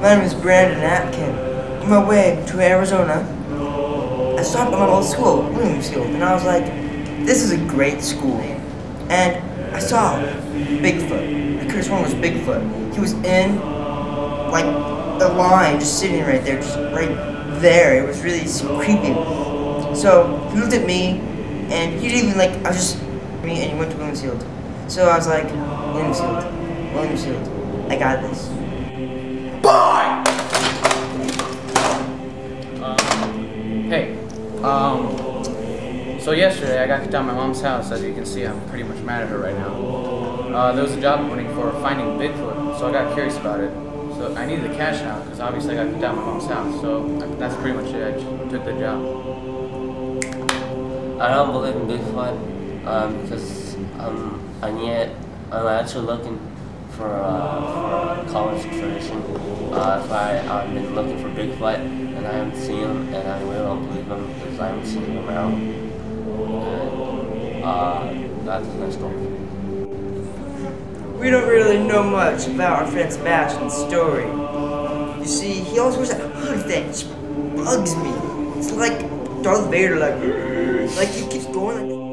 My name is Brandon Atkin. On my way to Arizona, I stopped at my old school, Williams Field, and I was like, this is a great school. And I saw Bigfoot. Have sworn it was Bigfoot. He was in, like, the line, just sitting right there, just right there. It was really creepy. So he looked at me, and he didn't even, like, I was just, me, and he went to Williams Field. So I was like, Williams Field, Williamsfield, I got this. Um, so yesterday I got kicked out of my mom's house. As you can see, I'm pretty much mad at her right now. Uh, there was a job opening for finding Bigfoot, so I got curious about it. So I needed the cash now, because obviously I got kicked out of my mom's house, so that's pretty much it. I took the job. I don't believe in Bigfoot um, because um, and yet I'm actually looking for, uh. Uh, that's why I've been looking for Bigfoot and I haven't seen him and I really don't believe him because I haven't seen him around. And uh, that's the next one. We don't really know much about our friend Sebastian's story. You see, he always wears that hood. It bugs me. It's like Darth Vader, like, like he keeps going like.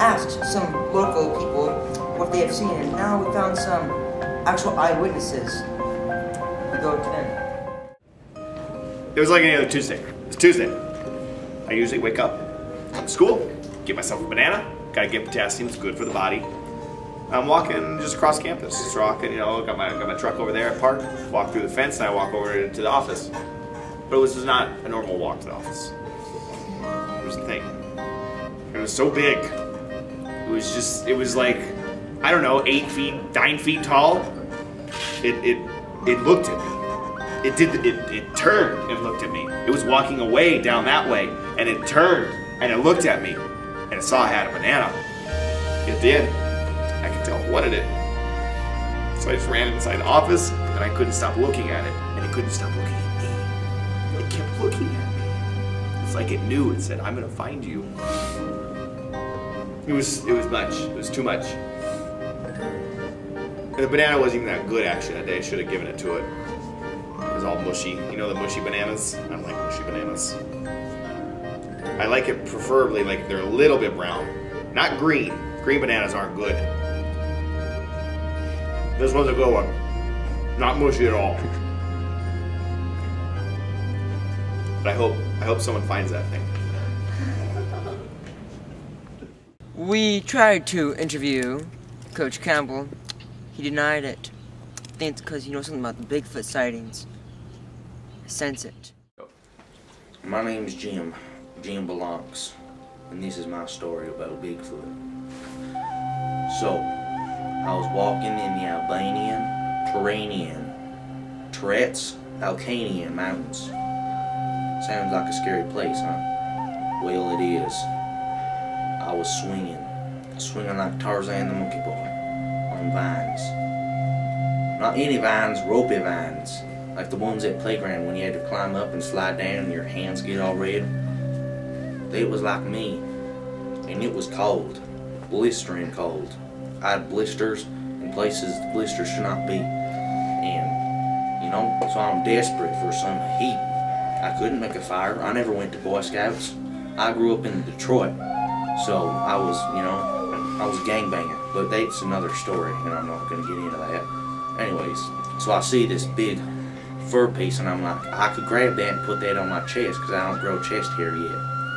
Asked some local people what they have seen, and now we found some actual eyewitnesses. We go to them. It was like any other Tuesday. It's Tuesday. I usually wake up, go to school, get myself a banana. Gotta get potassium, it's good for the body. I'm walking just across campus, just walking, you know, got my, got my truck over there at park, walk through the fence, and I walk over to the office. But it was just not a normal walk to the office. Here's the thing. It was so big. It was just, it was like, I don't know, eight feet, nine feet tall. It, it, it looked at me. It did, it, it turned and looked at me. It was walking away down that way, and it turned and it looked at me, and it saw I had a banana. It did. I could tell what it it. So I just ran inside the office, and I couldn't stop looking at it, and it couldn't stop looking at me. It kept looking at me. It's like it knew. It said, "I'm gonna find you." It was, it was much. It was too much. And the banana wasn't even that good actually that day. I should have given it to it. It was all mushy. You know the mushy bananas? I don't like mushy bananas. I like it preferably like they're a little bit brown. Not green. Green bananas aren't good. This one's a good one. Not mushy at all. But I hope I hope someone finds that thing. We tried to interview Coach Campbell. He denied it. I think it's because he knows something about the Bigfoot sightings. I sense it. My name's Jim, Jim Belanks, and this is my story about Bigfoot. So, I was walking in the Albanian, Turanian, Tourette's, Alcanian mountains. Sounds like a scary place, huh? Well, it is. I was swinging, swinging like Tarzan the Monkey Boy, on vines. Not any vines, ropey vines, like the ones at playground when you had to climb up and slide down and your hands get all red. They was like me, and it was cold, blistering cold. I had blisters in places the blisters should not be, and you know, so I'm desperate for some heat. I couldn't make a fire. I never went to Boy Scouts. I grew up in Detroit, so I was, you know, I was gangbanger. But that's another story, and I'm not gonna get into that. Anyways, so I see this big fur piece, and I'm like, I could grab that and put that on my chest because I don't grow chest hair yet.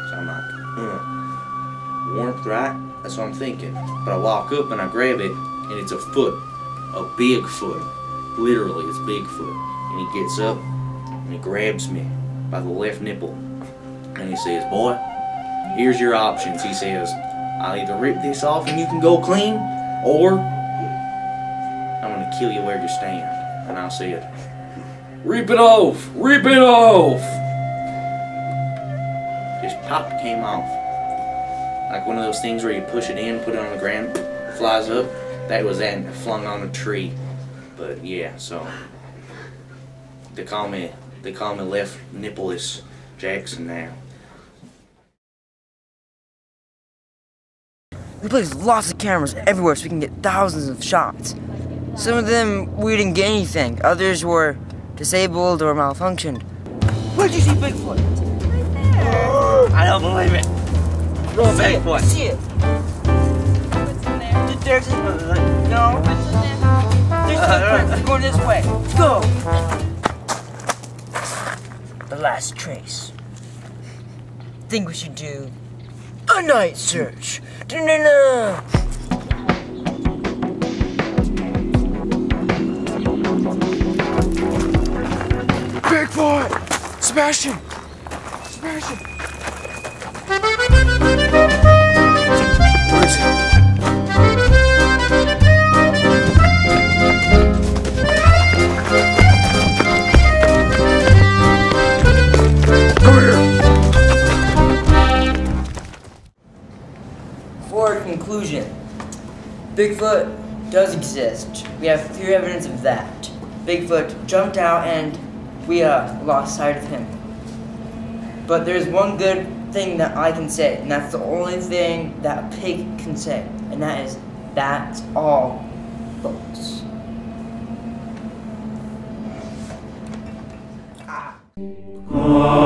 So I'm like, hmm, warmth, right? That's what I'm thinking. But I walk up and I grab it, and it's a foot, a big foot. Literally, it's Bigfoot. And he gets up and he grabs me by the left nipple, and he says, "Boy, here's your options." He says, "I'll either rip this off and you can go clean, or I'm gonna kill you where you stand." And I said, "Rip it off! Rip it off!" His pop came off. Like one of those things where you push it in, put it on the ground, flies up. That was that flung on a tree. But yeah, so they call me they call me Left Nippleus Jackson now. We placed lots of cameras everywhere so we can get thousands of shots. Some of them we didn't get anything. Others were disabled or malfunctioned. Where'd you see Bigfoot? I don't believe it. Roll Bigfoot. See it. What's in there? There's uh, uh, no. What's in there? There's uh, footprints. Go this way. Go. The last trace. Think we should do a night search. Da-na-na. Bigfoot! Sebastian! Sebastian! For conclusion, Bigfoot does exist. We have clear evidence of that. Bigfoot jumped out and we uh, lost sight of him. But there's one good thing that I can say, and that's the only thing that a pig can say, and that is, that's all, folks. Oh